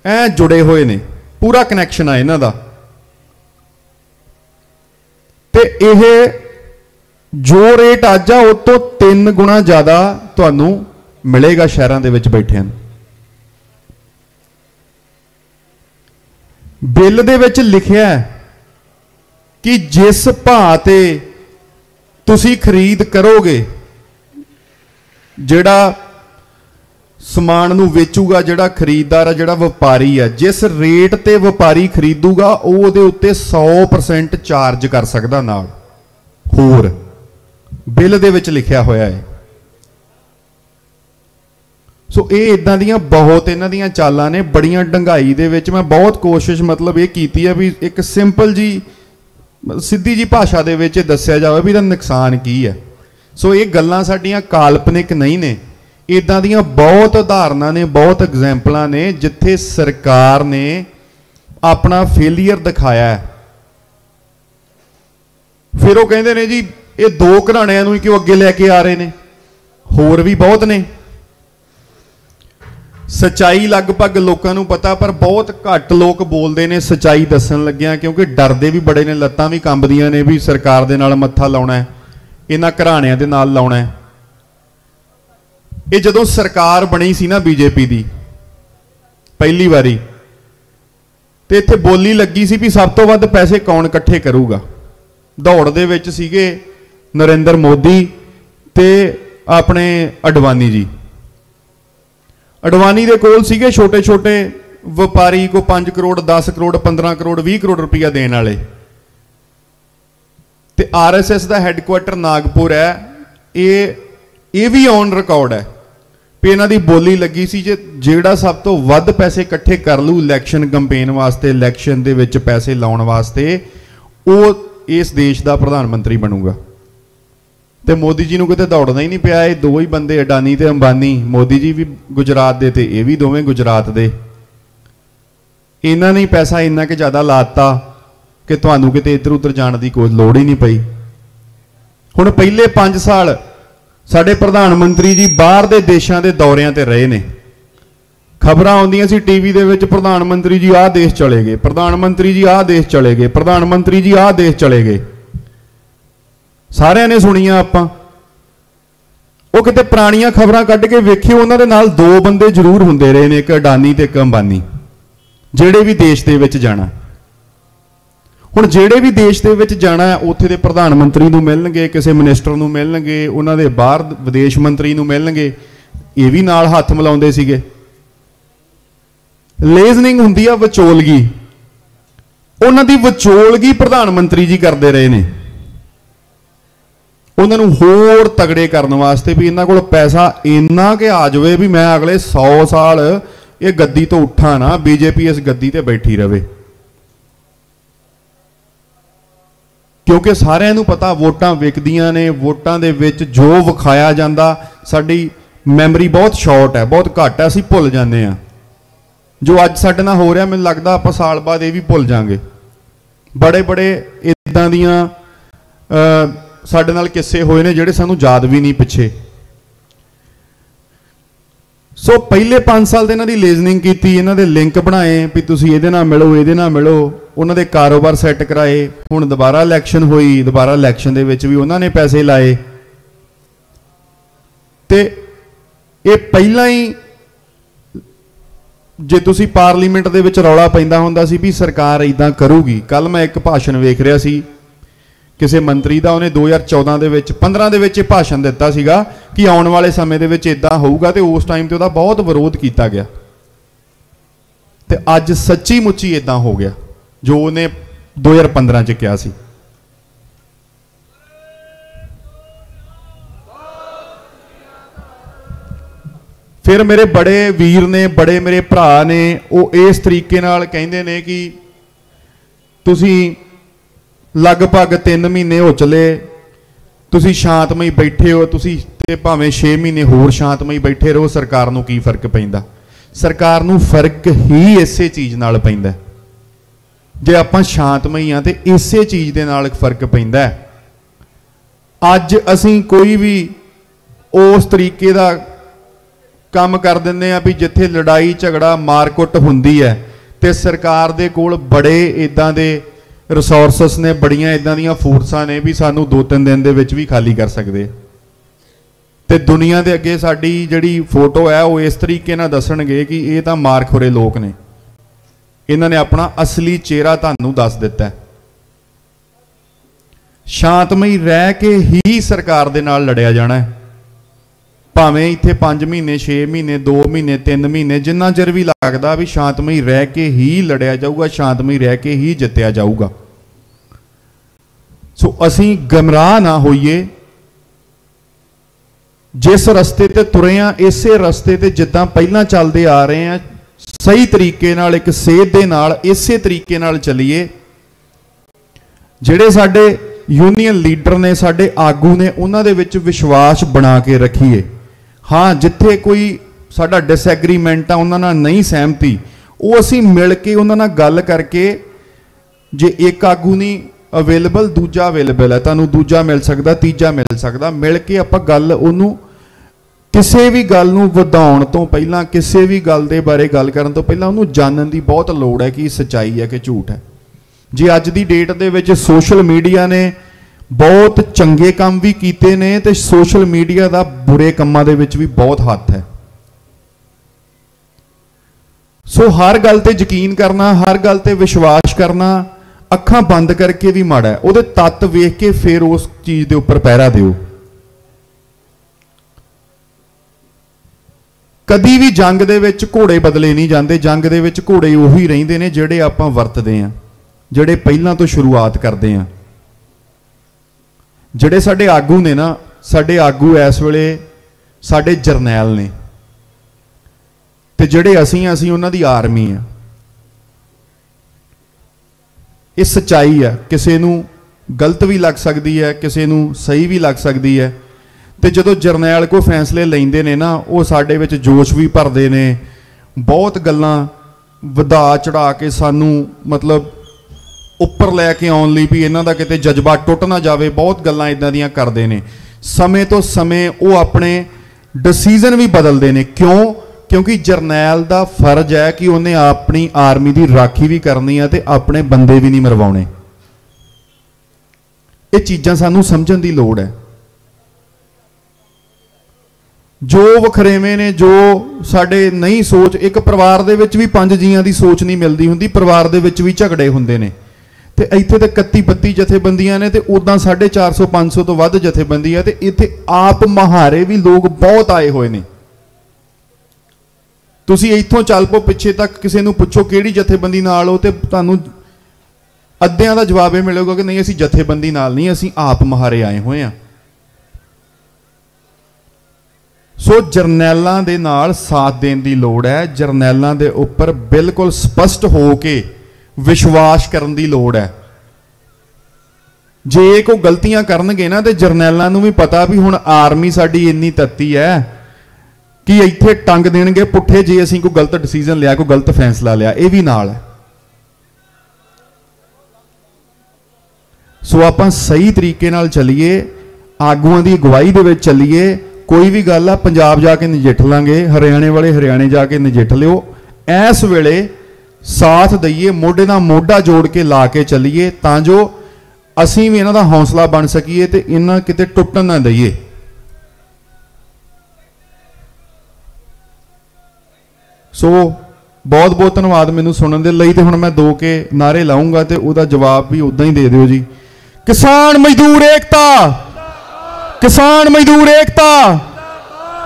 ਐ ਜੁੜੇ ਹੋਏ ਨੇ, ਪੂਰਾ ਕਨੈਕਸ਼ਨ ਆ ਇਹਨਾਂ ਦਾ। ਤੇ ਇਹ ਜੋ ਰੇਟ ਅੱਜ ਆ, ਉਹ ਤੋਂ 3 ਗੁਣਾ ਜ਼ਿਆਦਾ ਤੁਹਾਨੂੰ ਮਿਲੇਗਾ ਸ਼ਹਿਰਾਂ ਦੇ ਵਿੱਚ ਬੈਠਿਆਂ ਨੂੰ। ਬਿੱਲ ਦੇ ਵਿੱਚ ਲਿਖਿਆ ਕਿ ਜਿਸ ਭਾਅ ਤੇ ਤੁਸੀਂ ਖਰੀਦ ਕਰੋਗੇ, ਜਿਹੜਾ ਸਮਾਨ ਨੂੰ ਵੇਚੂਗਾ, ਜਿਹੜਾ ਖਰੀਦਦਾਰ ਆ, ਜਿਹੜਾ ਵਪਾਰੀ ਆ। ਜਿਸ ਰੇਟ ਤੇ ਵਪਾਰੀ ਖਰੀਦੂਗਾ, ਉਹ ਉਹਦੇ ਉੱਤੇ 100% ਚਾਰਜ ਕਰ ਸਕਦਾ ਨਾਲ। ਹੋਰ, ਬਿੱਲ ਦੇ ਵਿੱਚ ਲਿਖਿਆ ਹੋਇਆ ਹੈ। ਸੋ ਇਹ ਇਦਾਂ ਦੀਆਂ ਬਹੁਤ ਇਹਨਾਂ ਦੀਆਂ ਚਾਲਾਂ ਨੇ, ਬੜੀਆਂ ਡੰਗਾਈ ਦੇ ਵਿੱਚ ਮੈਂ ਬਹੁਤ ਕੋਸ਼ਿਸ਼ ਮਤਲਬ ਇਹ ਕੀਤੀ ਹੈ ਵੀ ਇੱਕ ਸਿੰਪਲ ਜੀ, ਸਿੱਧੀ ਜੀ ਭਾਸ਼ਾ ਦੇ ਵਿੱਚ ਇਹ ਦੱਸਿਆ ਜਾਵੇ ਵੀ ਇਹਦਾ ਨੁਕਸਾਨ ਕੀ ਹੈ। ਸੋ ਇਹ ਗੱਲਾਂ ਸਾਡੀਆਂ ਕਾਲਪਨਿਕ ਨਹੀਂ ਨੇ। ਇਦਾਂ ਦੀਆਂ ਬਹੁਤ ਉਦਾਹਰਨਾਂ ਨੇ, ਬਹੁਤ ਐਗਜ਼ਾਮਪਲਾਂ ਨੇ, ਜਿੱਥੇ ਸਰਕਾਰ ਨੇ ਆਪਣਾ ਫੇਲਿਅਰ ਦਿਖਾਇਆ ਹੈ। ਫਿਰ ਉਹ ਕਹਿੰਦੇ ਨੇ ਜੀ, ਇਹ ਦੋ ਘਰਾਣਿਆਂ ਨੂੰ ਹੀ ਕਿਉਂ ਅੱਗੇ ਲੈ ਕੇ ਆ ਰਹੇ ਨੇ? ਹੋਰ ਵੀ ਬਹੁਤ ਨੇ। ਸਚਾਈ ਲਗਭਗ ਲੋਕਾਂ ਨੂੰ ਪਤਾ, ਪਰ ਬਹੁਤ ਘੱਟ ਲੋਕ ਬੋਲਦੇ ਨੇ ਸਚਾਈ ਦੱਸਣ ਲੱਗਿਆਂ, ਕਿਉਂਕਿ ਡਰਦੇ ਵੀ ਬੜੇ ਨੇ, ਲੱਤਾਂ ਵੀ ਕੰਬਦੀਆਂ ਨੇ ਵੀ ਸਰਕਾਰ ਦੇ ਨਾਲ ਮੱਥਾ ਲਾਉਣਾ ਹੈ, ਇਹਨਾਂ ਘਰਾਣਿਆਂ ਦੇ ਨਾਲ ਲਾਉਣਾ ਹੈ। ਇਹ ਜਦੋਂ ਸਰਕਾਰ ਬਣੀ ਸੀ ਨਾ ਬੀਜੇਪੀ ਦੀ, ਪਹਿਲੀ ਵਾਰੀ, ਤੇ ਇੱਥੇ ਬੋਲੀ ਲੱਗੀ ਸੀ ਵੀ ਸਭ ਤੋਂ ਵੱਧ ਪੈਸੇ ਕੌਣ ਇਕੱਠੇ ਕਰੂਗਾ? ਦੌੜ ਦੇ ਵਿੱਚ ਸੀਗੇ ਨਰਿੰਦਰ ਮੋਦੀ ਤੇ ਆਪਣੇ ਅਡਵਾਨੀ ਜੀ। ਅਡਵਾਨੀ ਦੇ ਕੋਲ ਸੀਗੇ ਛੋਟੇ ਛੋਟੇ ਵਪਾਰੀ ਕੋ 5 ਕਰੋੜ 10 ਕਰੋੜ 15 ਕਰੋੜ 20 ਕਰੋੜ ਰੁਪਈਆ ਦੇਣ ਵਾਲੇ। ਤੇ ਆਰਐਸਐਸ ਦਾ ਹੈੱਡਕੁਆਟਰ ਨਾਗਪੁਰ ਹੈ। ਇਹ ਇਹ ਵੀ ਔਨ ਰਿਕਾਰਡ ਹੈ। ਵੀ ਇਹਨਾਂ ਦੀ ਬੋਲੀ ਲੱਗੀ ਸੀ ਜੇ ਜਿਹੜਾ ਸਭ ਤੋਂ ਵੱਧ ਪੈਸੇ ਇਕੱਠੇ ਕਰ ਲੂ ਇਲੈਕਸ਼ਨ ਕੈਂਪੇਨ ਵਾਸਤੇ ਇਲੈਕਸ਼ਨ ਦੇ ਵਿੱਚ ਪੈਸੇ ਲਾਉਣ ਵਾਸਤੇ, ਉਹ ਇਸ ਦੇਸ਼ ਦਾ ਪ੍ਰਧਾਨ ਮੰਤਰੀ ਬਣੂਗਾ। ਤੇ ਮੋਦੀ ਜੀ ਨੂੰ ਕਿਤੇ ਦੌੜਨਾ ਹੀ ਨਹੀਂ ਪਿਆ, ਇਹ ਦੋ ਹੀ ਬੰਦੇ, ਅਡਾਨੀ ਤੇ ਅੰਬਾਨੀ, ਮੋਦੀ ਜੀ ਵੀ ਗੁਜਰਾਤ ਦੇ ਤੇ, ਇਹ ਵੀ ਦੋਵੇਂ ਗੁਜਰਾਤ ਦੇ। ਇਹਨਾਂ ਨੇ ਪੈਸਾ ਇੰਨਾ ਕਿ ਜ਼ਿਆਦਾ ਲਾਤਾ ਕਿ ਤੁਹਾਨੂੰ ਕਿਤੇ ਇੱਧਰ ਉੱਧਰ ਜਾਣ ਦੀ ਕੋਈ ਲੋੜ ਹੀ ਨਹੀਂ ਪਈ। ਹੁਣ ਪਹਿਲੇ 5 ਸਾਲ ਸਾਡੇ ਪ੍ਰਧਾਨ ਮੰਤਰੀ ਜੀ ਬਾਹਰ ਦੇ ਦੇਸ਼ਾਂ ਦੇ ਦੌਰਿਆਂ ਤੇ ਰਹੇ ਨੇ। ਖਬਰਾਂ ਆਉਂਦੀਆਂ ਸੀ ਟੀਵੀ ਦੇ ਵਿੱਚ, ਪ੍ਰਧਾਨ ਮੰਤਰੀ ਜੀ ਆਹ ਦੇਸ਼ ਚਲੇ ਗਏ, ਪ੍ਰਧਾਨ ਮੰਤਰੀ ਜੀ ਆਹ ਦੇਸ਼ ਚਲੇ ਗਏ, ਪ੍ਰਧਾਨ ਮੰਤਰੀ ਜੀ ਆਹ ਦੇਸ਼ ਚਲੇ ਗਏ। ਸਾਰਿਆਂ ਨੇ ਸੁਣੀਆਂ ਆਪਾਂ। ਉਹ ਕਿਤੇ ਪੁਰਾਣੀਆਂ ਖਬਰਾਂ ਕੱਢ ਕੇ ਵੇਖਿਓ ਉਹਨਾਂ ਦੇ ਨਾਲ ਦੋ ਬੰਦੇ ਜ਼ਰੂਰ ਹੁੰਦੇ ਰਹੇ ਨੇ, ਇੱਕ ਅਡਾਨੀ ਤੇ ਇੱਕ ਅੰਬਾਨੀ, ਜਿਹੜੇ ਵੀ ਦੇਸ਼ ਦੇ ਵਿੱਚ ਜਾਣਾ। ਹੁਣ ਜਿਹੜੇ ਵੀ ਦੇਸ਼ ਦੇ ਵਿੱਚ ਜਾਣਾ ਹੈ, ਉੱਥੇ ਦੇ ਪ੍ਰਧਾਨ ਮੰਤਰੀ ਨੂੰ ਮਿਲਣਗੇ, ਕਿਸੇ ਮਿਨਿਸਟਰ ਨੂੰ ਮਿਲਣਗੇ, ਉਹਨਾਂ ਦੇ ਬਾਹਰ ਵਿਦੇਸ਼ ਮੰਤਰੀ ਨੂੰ ਮਿਲਣਗੇ, ਇਹ ਵੀ ਨਾਲ ਹੱਥ ਮਿਲਾਉਂਦੇ ਸੀਗੇ। ਲੇਜ਼ਨਿੰਗ ਹੁੰਦੀ ਆ ਵਿਚੋਲਗੀ। ਉਹਨਾਂ ਦੀ ਵਿਚੋਲਗੀ ਪ੍ਰਧਾਨ ਮੰਤਰੀ ਜੀ ਕਰਦੇ ਰਹੇ ਨੇ। ਉਹਨਾਂ ਨੂੰ ਹੋਰ ਤਗੜੇ ਕਰਨ ਵਾਸਤੇ ਵੀ ਇਹਨਾਂ ਕੋਲ ਪੈਸਾ ਇੰਨਾ ਕਿ ਆ ਜਾਵੇ ਵੀ ਮੈਂ ਅਗਲੇ 100 ਸਾਲ ਇਹ ਗੱਦੀ ਤੋਂ ਉੱਠਾਂ ਨਾ, ਬੀਜੇਪੀ ਇਸ ਗੱਦੀ ਤੇ ਬੈਠੀ ਰਵੇ। ਕਿਉਂਕਿ ਸਾਰਿਆਂ ਨੂੰ ਪਤਾ ਵੋਟਾਂ ਵਿਕਦੀਆਂ ਨੇ, ਵੋਟਾਂ ਦੇ ਵਿੱਚ ਜੋ ਵਿਖਾਇਆ ਜਾਂਦਾ, ਸਾਡੀ ਮੈਮਰੀ ਬਹੁਤ ਸ਼ਾਰਟ ਹੈ, ਬਹੁਤ ਘੱਟ ਹੈ, ਅਸੀਂ ਭੁੱਲ ਜਾਂਦੇ ਆ ਜੋ ਅੱਜ ਸਾਡੇ ਨਾਲ ਹੋ ਰਿਹਾ, ਮੈਨੂੰ ਲੱਗਦਾ ਆਪਾਂ ਸਾਲ ਬਾਅਦ ਇਹ ਵੀ ਭੁੱਲ ਜਾਾਂਗੇ। ਬੜੇ ਬੜੇ ਇਦਾਂ ਦੀਆਂ ਸਾਡੇ ਨਾਲ ਕਿੱਸੇ ਹੋਏ ਨੇ ਜਿਹੜੇ ਸਾਨੂੰ ਯਾਦ ਵੀ ਨਹੀਂ ਪਿੱਛੇ। ਸੋ ਪਹਿਲੇ 5 ਸਾਲ ਦੇ ਇਹਨਾਂ ਦੀ ਲੇਜ਼ਨਿੰਗ ਕੀਤੀ, ਇਹਨਾਂ ਦੇ ਲਿੰਕ ਬਣਾਏ, ਵੀ ਤੁਸੀਂ ਇਹਦੇ ਨਾਲ ਮਿਲੋ, ਇਹਦੇ ਨਾਲ ਮਿਲੋ। ਉਹਨਾਂ ਦੇ ਕਾਰੋਬਾਰ ਸੈੱਟ ਕਰਾਏ, ਹੁਣ ਦੁਬਾਰਾ ਇਲੈਕਸ਼ਨ ਹੋਈ, ਦੁਬਾਰਾ ਇਲੈਕਸ਼ਨ ਦੇ ਵਿੱਚ ਵੀ ਉਹਨਾਂ ਨੇ ਪੈਸੇ ਲਾਏ। ਤੇ ਇਹ ਪਹਿਲਾਂ ਹੀ ਜੇ ਤੁਸੀਂ ਪਾਰਲੀਮੈਂਟ ਦੇ ਵਿੱਚ ਰੌਲਾ ਪੈਂਦਾ ਹੁੰਦਾ ਸੀ ਵੀ ਸਰਕਾਰ ਇਦਾਂ ਕਰੂਗੀ ਕੱਲ ਮੈਂ ਇੱਕ ਭਾਸ਼ਣ ਵੇਖ ਰਿਹਾ ਸੀ, ਕਿਸੇ ਮੰਤਰੀ ਦਾ ਉਹਨੇ 2014 ਦੇ ਵਿੱਚ 15 ਦੇ ਵਿੱਚ ਇਹ ਭਾਸ਼ਣ ਦਿੱਤਾ ਸੀਗਾ ਕਿ ਆਉਣ ਵਾਲੇ ਸਮੇਂ ਦੇ ਵਿੱਚ ਇਦਾਂ ਹੋਊਗਾ ਤੇ ਉਸ ਟਾਈਮ ਤੇ ਉਹਦਾ ਬਹੁਤ ਵਿਰੋਧ ਕੀਤਾ ਗਿਆ। ਤੇ ਅੱਜ ਸੱਚੀ ਮੁੱਚੀ ਇਦਾਂ ਹੋ ਗਿਆ। ਜੋ ਉਹਨੇ 2015 ਚ ਕਿਹਾ ਸੀ। ਫਿਰ ਮੇਰੇ ਬੜੇ ਵੀਰ ਨੇ, ਬੜੇ ਮੇਰੇ ਭਰਾ ਨੇ, ਉਹ ਇਸ ਤਰੀਕੇ ਨਾਲ ਕਹਿੰਦੇ ਨੇ ਕਿ ਤੁਸੀਂ ਲਗਭਗ 3 ਮਹੀਨੇ ਹੋ ਚਲੇ, ਤੁਸੀਂ ਸ਼ਾਂਤਮਈ ਬੈਠੇ ਹੋ, ਤੁਸੀਂ ਤੇ ਭਾਵੇਂ 6 ਮਹੀਨੇ ਹੋਰ ਸ਼ਾਂਤਮਈ ਬੈਠੇ ਰਹੋ, ਸਰਕਾਰ ਨੂੰ ਕੀ ਫ਼ਰਕ ਪੈਂਦਾ? ਸਰਕਾਰ ਨੂੰ ਫ਼ਰਕ ਹੀ ਇਸੇ ਚੀਜ਼ ਨਾਲ ਪੈਂਦਾ। ਜੇ ਆਪਾਂ ਸ਼ਾਂਤਮਈ ਆ ਤੇ ਇਸੇ ਚੀਜ਼ ਦੇ ਨਾਲ ਫ਼ਰਕ ਪੈਂਦਾ ਅੱਜ ਅਸੀਂ ਕੋਈ ਵੀ ਉਸ ਤਰੀਕੇ ਦਾ ਕੰਮ ਕਰ ਦਿੰਦੇ ਆ ਵੀ ਜਿੱਥੇ ਲੜਾਈ, ਝਗੜਾ, ਮਾਰਕੁੱਟ ਹੁੰਦੀ ਹੈ ਤੇ ਸਰਕਾਰ ਦੇ ਕੋਲ ਬੜੇ ਇਦਾਂ ਦੇ ਰਿਸੋਰਸਸ ਨੇ, ਬੜੀਆਂ ਇਦਾਂ ਦੀਆਂ ਫੋਰਸਾਂ ਨੇ ਵੀ ਸਾਨੂੰ 2-3 ਦਿਨ ਦੇ ਵਿੱਚ ਵੀ ਖਾਲੀ ਕਰ ਸਕਦੇ। ਤੇ ਦੁਨੀਆ ਦੇ ਅੱਗੇ ਸਾਡੀ ਜਿਹੜੀ ਫੋਟੋ ਹੈ ਉਹ ਇਸ ਤਰੀਕੇ ਨਾਲ ਦੱਸਣਗੇ ਕਿ ਇਹ ਤਾਂ ਮਾਰਖੋਰੇ ਲੋਕ ਨੇ। ਇਹਨਾਂ ਨੇ ਆਪਣਾ ਅਸਲੀ ਚਿਹਰਾ ਤੁਹਾਨੂੰ ਦੱਸ ਦਿੱਤਾ ਹੈ। ਸ਼ਾਂਤਮਈ ਰਹਿ ਕੇ ਹੀ ਸਰਕਾਰ ਦੇ ਨਾਲ ਲੜਿਆ ਜਾਣਾ ਹੈ। ਭਾਵੇਂ ਇੱਥੇ 5 ਮਹੀਨੇ 6 ਮਹੀਨੇ 2 ਮਹੀਨੇ 3 ਮਹੀਨੇ, ਜਿੰਨਾ ਚਿਰ ਵੀ ਲੱਗਦਾ ਵੀ ਸ਼ਾਂਤਮਈ ਰਹਿ ਕੇ ਹੀ ਲੜਿਆ ਜਾਊਗਾ, ਸ਼ਾਂਤਮਈ ਰਹਿ ਕੇ ਹੀ ਜਿੱਤਿਆ ਜਾਊਗਾ। ਸੋ ਅਸੀਂ ਗਮਰਾਹ ਨਾ ਹੋਈਏ। ਜਿਸ ਰਸਤੇ ਤੇ ਤੁਰੇ ਆ, ਇਸੇ ਰਸਤੇ ਤੇ ਜਿੱਦਾਂ ਪਹਿਲਾਂ ਚੱਲਦੇ ਆ ਰਹੇ ਆ ਸਹੀ ਤਰੀਕੇ ਨਾਲ, ਇੱਕ ਸੇਧ ਦੇ ਨਾਲ, ਇਸੇ ਤਰੀਕੇ ਨਾਲ ਚੱਲੀਏ। ਜਿਹੜੇ ਸਾਡੇ ਯੂਨੀਅਨ ਲੀਡਰ ਨੇ, ਸਾਡੇ ਆਗੂ ਨੇ, ਉਹਨਾਂ ਦੇ ਵਿੱਚ ਵਿਸ਼ਵਾਸ ਬਣਾ ਕੇ ਰੱਖੀਏ। ਹਾਂ, ਜਿੱਥੇ ਕੋਈ ਸਾਡਾ ਡਿਸਐਗਰੀਮੈਂਟ ਆ, ਉਹਨਾਂ ਨਾਲ ਨਹੀਂ ਸਹਿਮਤੀ, ਉਹ ਅਸੀਂ ਮਿਲ ਕੇ ਉਹਨਾਂ ਨਾਲ ਗੱਲ ਕਰਕੇ, ਜੇ ਇੱਕ ਆਗੂ ਨਹੀਂ ਅਵੇਲੇਬਲ ਦੂਜਾ ਅਵੇਲੇਬਲ ਹੈ। ਤੁਹਾਨੂੰ ਦੂਜਾ ਮਿਲ ਸਕਦਾ, ਤੀਜਾ ਮਿਲ ਸਕਦਾ। ਮਿਲ ਕੇ ਆਪਾਂ ਗੱਲ ਉਹਨੂੰ ਕਿਸੇ ਵੀ ਗੱਲ ਨੂੰ ਵਧਾਉਣ ਤੋਂ ਪਹਿਲਾਂ, ਕਿਸੇ ਵੀ ਗੱਲ ਦੇ ਬਾਰੇ ਗੱਲ ਕਰਨ ਤੋਂ ਪਹਿਲਾਂ ਉਹਨੂੰ ਜਾਣਨ ਦੀ ਬਹੁਤ ਲੋੜ ਹੈ ਕਿ ਇਹ ਸੱਚਾਈ ਹੈ ਕਿ ਝੂਠ ਹੈ। ਜੇ ਅੱਜ ਦੀ ਡੇਟ ਦੇ ਵਿੱਚ ਸੋਸ਼ਲ ਮੀਡੀਆ ਨੇ ਬਹੁਤ ਚੰਗੇ ਕੰਮ ਵੀ ਕੀਤੇ ਨੇ ਤੇ ਸੋਸ਼ਲ ਮੀਡੀਆ ਦਾ ਬੁਰੇ ਕੰਮਾਂ ਦੇ ਵਿੱਚ ਵੀ ਬਹੁਤ ਹੱਥ ਹੈ। ਸੋ ਹਰ ਗੱਲ ਤੇ ਯਕੀਨ ਕਰਨਾ, ਹਰ ਗੱਲ ਤੇ ਵਿਸ਼ਵਾਸ ਕਰਨਾ, ਅੱਖਾਂ ਬੰਦ ਕਰਕੇ ਵੀ ਮਾੜਾ ਹੈ। ਉਹਦੇ ਤੱਤ ਵੇਖ ਕੇ ਫਿਰ ਉਸ ਚੀਜ਼ ਦੇ ਉੱਪਰ ਪਹਿਰਾ ਦਿਓ। ਕਦੀ ਵੀ ਜੰਗ ਦੇ ਵਿੱਚ ਘੋੜੇ ਬਦਲੇ ਨਹੀਂ ਜਾਂਦੇ ਜੰਗ ਦੇ ਵਿੱਚ ਘੋੜੇ ਉਹੀ ਰਹਿੰਦੇ ਨੇ ਜਿਹੜੇ ਆਪਾਂ ਵਰਤਦੇ ਆਂ ਜਿਹੜੇ ਪਹਿਲਾਂ ਤੋਂ ਸ਼ੁਰੂਆਤ ਕਰਦੇ ਆਂ ਜਿਹੜੇ ਸਾਡੇ ਆਗੂ ਨੇ ਨਾ ਸਾਡੇ ਆਗੂ ਇਸ ਵੇਲੇ ਸਾਡੇ ਜਰਨੈਲ ਨੇ। ਤੇ ਜਿਹੜੇ ਅਸੀਂ ਆ, ਅਸੀਂ ਉਹਨਾਂ ਦੀ ਆਰਮੀ ਆ ਇਹ ਸਚਾਈ ਆ ਕਿਸੇ ਨੂੰ ਗਲਤ ਵੀ ਲੱਗ ਸਕਦੀ ਹੈ ਕਿਸੇ ਨੂੰ ਸਹੀ ਵੀ ਲੱਗ ਸਕਦੀ ਹੈ। ਤੇ ਜਦੋਂ ਜਰਨੈਲ ਕੋਈ ਫੈਸਲੇ ਲੈਂਦੇ ਨੇ ਨਾ, ਉਹ ਸਾਡੇ ਵਿੱਚ ਜੋਸ਼ ਵੀ ਭਰਦੇ ਨੇ। ਬਹੁਤ ਗੱਲਾਂ ਵਧਾ ਚੜਾ ਕੇ ਸਾਨੂੰ ਮਤਲਬ ਉੱਪਰ ਲੈ ਕੇ ਆਉਣ ਲਈ ਵੀ ਇਹਨਾਂ ਦਾ ਕਿਤੇ ਜਜ਼ਬਾ ਟੁੱਟ ਨਾ ਜਾਵੇ, ਬਹੁਤ ਗੱਲਾਂ ਇਦਾਂ ਦੀਆਂ ਕਰਦੇ ਨੇ। ਸਮੇਂ ਤੋਂ ਸਮੇਂ ਉਹ ਆਪਣੇ ਡਿਸੀਜਨ ਵੀ ਬਦਲਦੇ ਨੇ। ਕਿਉਂ? ਕਿਉਂਕਿ ਜਰਨੈਲ ਦਾ ਫਰਜ਼ ਹੈ ਕਿ ਉਹਨੇ ਆਪਣੀ ਆਰਮੀ ਦੀ ਰਾਖੀ ਵੀ ਕਰਨੀ ਹੈ ਤੇ ਆਪਣੇ ਬੰਦੇ ਵੀ ਨਹੀਂ ਮਰਵਾਉਣੇ। ਇਹ ਚੀਜ਼ਾਂ ਸਾਨੂੰ ਸਮਝਣ ਦੀ ਲੋੜ ਹੈ। ਜੋ ਵਖਰੇਵੇਂ ਨੇ, ਜੋ ਸਾਡੇ ਨਹੀਂ ਸੋਚ, ਇੱਕ ਪਰਿਵਾਰ ਦੇ ਵਿੱਚ ਵੀ ਪੰਜ ਜੀਆਂ ਦੀ ਸੋਚ ਨਹੀਂ ਮਿਲਦੀ ਹੁੰਦੀ, ਪਰਿਵਾਰ ਦੇ ਵਿੱਚ ਵੀ ਝਗੜੇ ਹੁੰਦੇ ਨੇ। ਤੇ ਇੱਥੇ ਤੇ 31 32 ਜਥੇਬੰਦੀਆਂ ਨੇ ਤੇ ਉਦਾਂ 450 500 ਤੋਂ ਵੱਧ ਜਥੇਬੰਦੀਆਂ ਤੇ ਇੱਥੇ ਆਪ ਮਹਾਰੇ ਵੀ ਲੋਕ ਬਹੁਤ ਆਏ ਹੋਏ ਨੇ। ਤੁਸੀਂ ਇੱਥੋਂ ਚੱਲ ਪੋ ਪਿੱਛੇ ਤੱਕ ਕਿਸੇ ਨੂੰ ਪੁੱਛੋ ਕਿਹੜੀ ਜਥੇਬੰਦੀ ਨਾਲ ਹੋ ਤੇ ਤੁਹਾਨੂੰ ਅੱਧਿਆਂ ਦਾ ਜਵਾਬ ਇਹ ਮਿਲੇਗਾ ਕਿ ਨਹੀਂ, ਅਸੀਂ ਜਥੇਬੰਦੀ ਨਾਲ ਨਹੀਂ, ਅਸੀਂ ਆਪ ਮਹਾਰੇ ਆਏ ਹੋਏ ਆ। ਸੋ ਜਰਨੈਲਾਂ ਦੇ ਨਾਲ ਸਾਥ ਦੇਣ ਦੀ ਲੋੜ ਹੈ। ਜਰਨੈਲਾਂ ਦੇ ਉੱਪਰ ਬਿਲਕੁਲ ਸਪਸ਼ਟ ਹੋ ਕੇ ਵਿਸ਼ਵਾਸ ਕਰਨ ਦੀ ਲੋੜ ਹੈ। ਜੇ ਕੋਈ ਗਲਤੀਆਂ ਕਰਨਗੇ ਨਾ, ਤੇ ਜਰਨੈਲਾਂ ਨੂੰ ਵੀ ਪਤਾ ਵੀ ਹੁਣ ਆਰਮੀ ਸਾਡੀ ਇੰਨੀ ਤੱਤੀ ਹੈ ਕਿ ਇੱਥੇ ਟੰਗ ਦੇਣਗੇ, ਪੁੱਠੇ ਜੇ ਅਸੀਂ ਕੋਈ ਗਲਤ ਡਿਸੀਜਨ ਲਿਆ, ਕੋਈ ਗਲਤ ਫੈਸਲਾ ਲਿਆ, ਇਹ ਵੀ ਨਾਲ ਹੈ। ਸੋ ਆਪਾਂ ਸਹੀ ਤਰੀਕੇ ਨਾਲ ਚੱਲੀਏ, ਆਗੂਆਂ ਦੀ ਅਗਵਾਈ ਦੇ ਵਿੱਚ ਚੱਲੀਏ ਕੋਈ ਵੀ ਗੱਲ ਆ, ਪੰਜਾਬ ਜਾ ਕੇ ਨਜਿੱਠ ਲਾਂਗੇ, ਹਰਿਆਣੇ ਵਾਲੇ ਹਰਿਆਣੇ ਜਾ ਕੇ ਨਜਿੱਠ ਲਿਓ। ਇਸ ਵੇਲੇ ਸਾਥ ਦਈਏ, ਮੋਢੇ ਨਾਲ ਮੋਢਾ ਜੋੜ ਕੇ ਲਾ ਕੇ ਚੱਲੀਏ, ਤਾਂ ਜੋ ਅਸੀਂ ਵੀ ਇਹਨਾਂ ਦਾ ਹੌਸਲਾ ਬਣ ਸਕੀਏ ਤੇ ਇਹਨਾਂ ਕਿਤੇ ਟੁੱਟਣ ਨਾ ਦਈਏ। ਸੋ ਬਹੁਤ ਬਹੁਤ ਧੰਨਵਾਦ ਮੈਨੂੰ ਸੁਣਨ ਦੇ ਲਈ ਤੇ ਹੁਣ ਮੈਂ ਦੋ ਕੇ ਨਾਰੇ ਲਾਉਂਗਾ ਤੇ ਉਹਦਾ ਜਵਾਬ ਵੀ ਉਦਾਂ ਹੀ ਦੇ ਦਿਓ ਜੀ। ਕਿਸਾਨ ਮਜ਼ਦੂਰ ਏਕਤਾ! ਕਿਸਾਨ ਮਜ਼ਦੂਰ ਏਕਤਾ।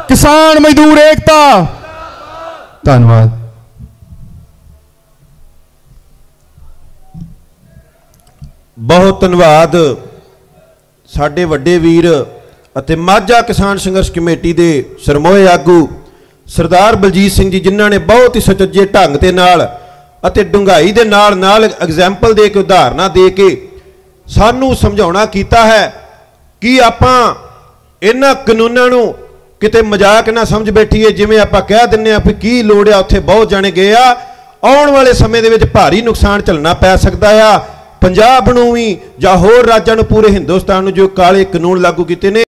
ਕਿਸਾਨ ਮਜ਼ਦੂਰ ਏਕਤਾ। ਧੰਨਵਾਦ। ਬਹੁਤ ਧੰਨਵਾਦ ਸਾਡੇ ਵੱਡੇ ਵੀਰ ਅਤੇ ਮਾਝਾ ਕਿਸਾਨ ਸੰਘਰਸ਼ ਕਮੇਟੀ ਦੇ ਸਰਮੋਏ ਆਗੂ ਸਰਦਾਰ ਬਲਜੀਤ ਸਿੰਘ ਜੀ, ਜਿਨ੍ਹਾਂ ਨੇ ਬਹੁਤ ਹੀ ਸੁਚੱਜੇ ਢੰਗ ਦੇ ਨਾਲ ਅਤੇ ਡੂੰਘਾਈ ਦੇ ਨਾਲ ਨਾਲ ਐਗਜ਼ਾਮਪਲ ਦੇ ਕੇ, ਉਦਾਹਰਨਾਂ ਦੇ ਕੇ ਸਾਨੂੰ ਸਮਝਾਉਣਾ ਕੀਤਾ ਹੈ ਕਿ ਆਪਾਂ ਇਹਨਾਂ ਕਾਨੂੰਨਾਂ ਨੂੰ ਕਿਤੇ ਮਜ਼ਾਕ ਨਾ ਸਮਝ ਬੈਠੀਏ, ਜਿਵੇਂ ਆਪਾਂ ਕਹਿ ਦਿੰਨੇ ਆ ਵੀ ਕੀ ਲੋੜ ਆ, ਉੱਥੇ ਬਹੁਤ ਜਾਣੇ ਗਏ ਆ। ਆਉਣ ਵਾਲੇ ਸਮੇਂ ਦੇ ਵਿੱਚ ਭਾਰੀ ਨੁਕਸਾਨ ਝੱਲਣਾ ਪੈ ਸਕਦਾ ਆ। ਪੰਜਾਬ ਨੂੰ ਵੀ ਜਾਂ ਹੋਰ ਰਾਜਾਂ ਨੂੰ ਪੂਰੇ ਹਿੰਦੁਸਤਾਨ ਨੂੰ ਜੋ ਕਾਲੇ ਕਾਨੂੰਨ ਲਾਗੂ ਕੀਤੇ ਨੇ